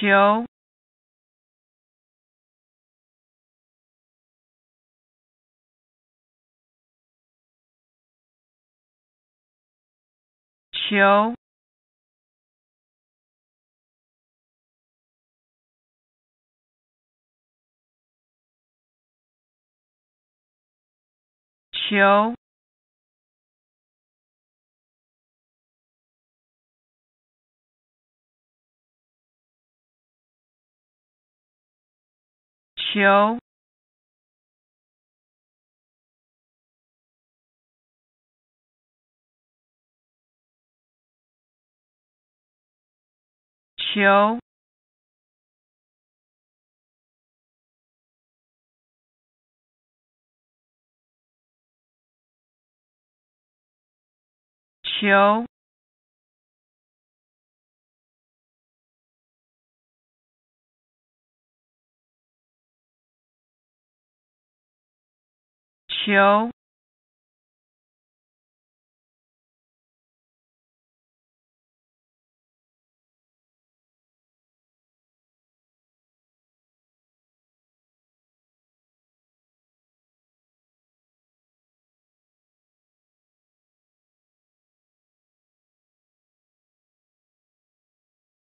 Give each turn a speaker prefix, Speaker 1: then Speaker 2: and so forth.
Speaker 1: show show show 求。求，求。求